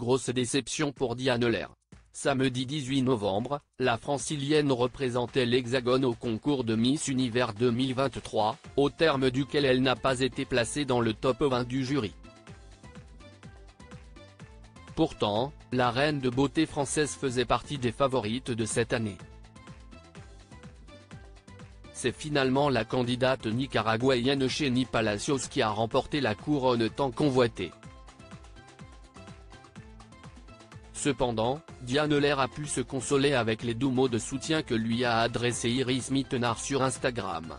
grosse déception pour Diane Lair. Samedi 18 novembre, la francilienne représentait l'Hexagone au concours de Miss Univers 2023, au terme duquel elle n'a pas été placée dans le top 20 du jury. Pourtant, la reine de beauté française faisait partie des favorites de cette année. C'est finalement la candidate nicaraguayenne Chéni Palacios qui a remporté la couronne tant convoitée. Cependant, Diane Lair a pu se consoler avec les doux mots de soutien que lui a adressé Iris Mittenard sur Instagram.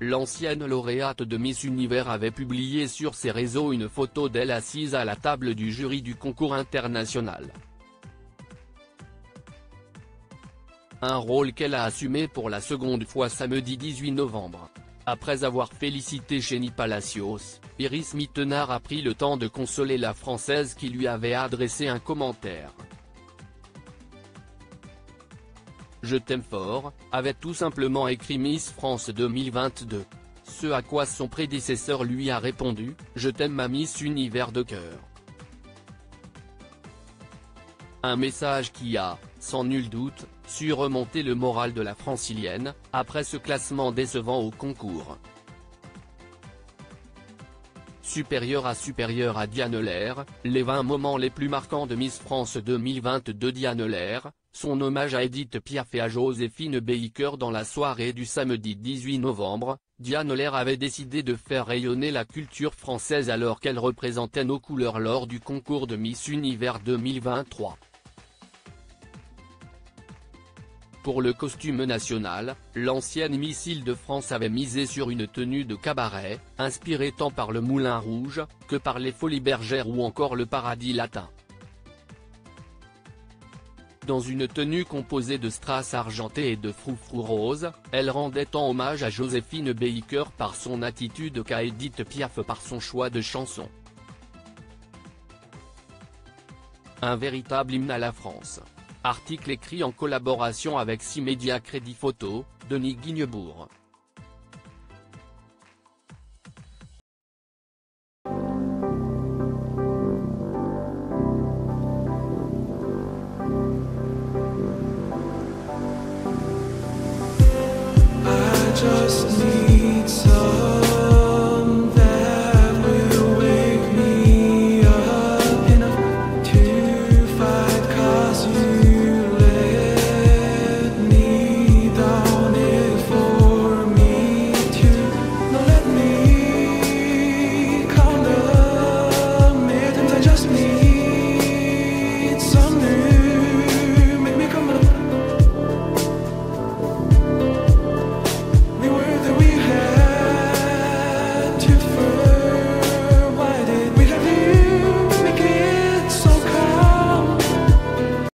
L'ancienne lauréate de Miss Univers avait publié sur ses réseaux une photo d'elle assise à la table du jury du concours international. Un rôle qu'elle a assumé pour la seconde fois samedi 18 novembre. Après avoir félicité Chéni Palacios, Iris Mittenard a pris le temps de consoler la Française qui lui avait adressé un commentaire. Je t'aime fort, avait tout simplement écrit Miss France 2022. Ce à quoi son prédécesseur lui a répondu, je t'aime ma Miss Univers de cœur. Un message qui a, sans nul doute, su remonter le moral de la francilienne, après ce classement décevant au concours. Supérieur à supérieur à Diane Lair, les 20 moments les plus marquants de Miss France 2022 Diane Lair, son hommage à Edith Piaf et à Joséphine Baker dans la soirée du samedi 18 novembre, Diane Lair avait décidé de faire rayonner la culture française alors qu'elle représentait nos couleurs lors du concours de Miss Univers 2023. Pour le costume national, l'ancienne missile de France avait misé sur une tenue de cabaret, inspirée tant par le Moulin Rouge, que par les Folies Bergères ou encore le Paradis Latin. Dans une tenue composée de strass argenté et de froufrou rose, elle rendait tant hommage à Joséphine Baker par son attitude qu'à Edith Piaf par son choix de chanson. Un véritable hymne à la France. Article écrit en collaboration avec 6 médias Crédit Photo, Denis Guignebourg.